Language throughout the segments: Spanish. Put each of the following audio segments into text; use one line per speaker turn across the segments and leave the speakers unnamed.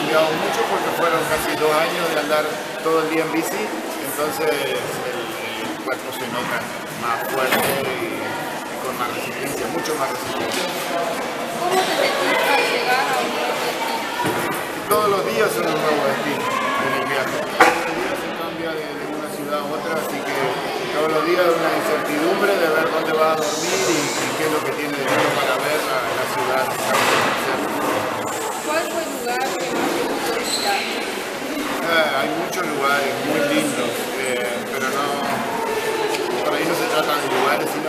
cambiado mucho porque fueron casi dos años de andar todo el día en bici, entonces el, el cuerpo se nota más fuerte y, y con más resistencia, mucho más resistencia.
¿Cómo te sentís al llegar a un nuevo destino?
Todos los días son un nuevo destino en el viaje. Todos los días se cambia de, de una ciudad a otra, así que todos los días una incertidumbre de ver dónde vas a dormir y, y qué es lo que tiene de para ver la, la ciudad. que vas a conocer.
¿Cuál fue el lugar que más te gustó visitar?
Ah, hay muchos lugares muy lindos, eh, pero no, por ahí no se trata de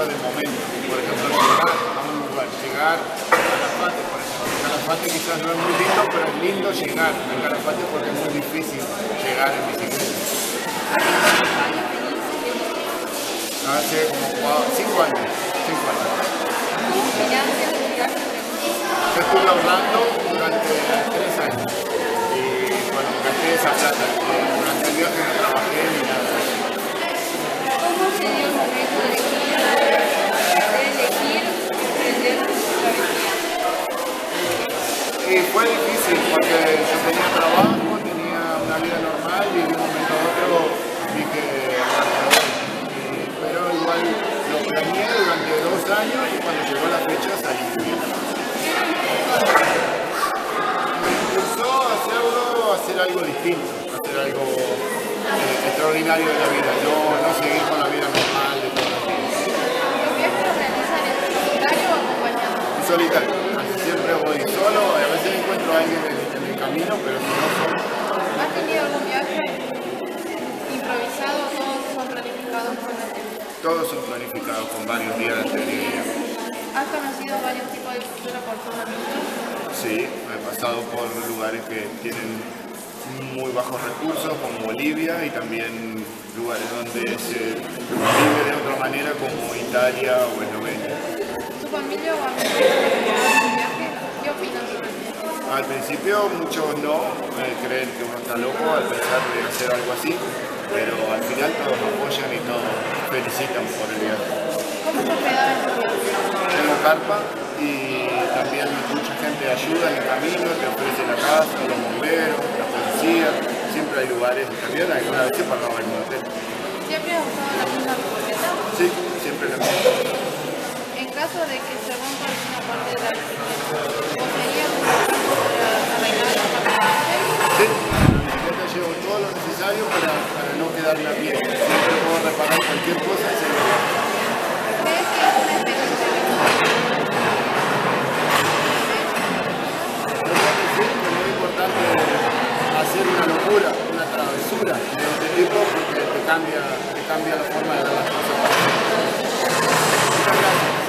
lugares, sino de momentos. Por ejemplo, llegar a un lugar, llegar a Calafate, por ejemplo. Calafate quizás no es muy lindo, pero es lindo llegar a Calafate porque es muy difícil llegar en bicicleta.
¿Hace?
Hace como cuatro, cinco años, cinco años.
¿Cómo financias tu viaje de
Yo estuve ahorrando durante tres años y bueno, gasté esa plata. Durante el viaje no trabajé ni nada.
¿Cómo se dio el momento de elegir, de elegir emprender tu travesía?
Y fue difícil porque yo tenía trabajo, tenía una vida normal y de un momento a otro vi que pero igual lo planeé durante dos años y cuando llegó la fecha salí. Me impulsó a hacerlo, a hacer algo distinto, a hacer algo eh, extraordinario de la vida, no, no seguir con la vida normal de. ¿Los
viajes los realizan en solitario o acompañado?
Solitario, casi siempre voy solo, a veces encuentro a alguien en, en el camino, pero si no solo.
¿Has tenido algún viaje improvisado o todos son planificados con la
Todos son planificados con varios días de anterioridad.
¿Has conocido varios tipos de cultura por todo el mundo?
Sí, he pasado por lugares que tienen muy bajos recursos, como Bolivia, y también lugares donde se vive de otra manera, como Italia o Eslovenia.
¿Tu familia o amigos
principio muchos no, eh, creen que uno está loco al pensar de hacer algo así, pero al final todos apoyan y todos felicitan por el viaje.
¿Cómo te?
Tengo carpa y también mucha gente ayuda en el camino, te ofrece la casa, los bomberos, la policía, siempre hay lugares también algunas veces pagaba en un hotel.
¿Siempre has usado la misma bicicleta?
Sí, siempre la misma.
En caso de que se rompa alguna parte de la para no quedarme a pie. Siempre
puedo reparar cualquier cosa y se lo que es muy importante hacer una locura, una travesura de este tipo porque te
cambia, te cambia la forma de ver las cosas. Muchas gracias.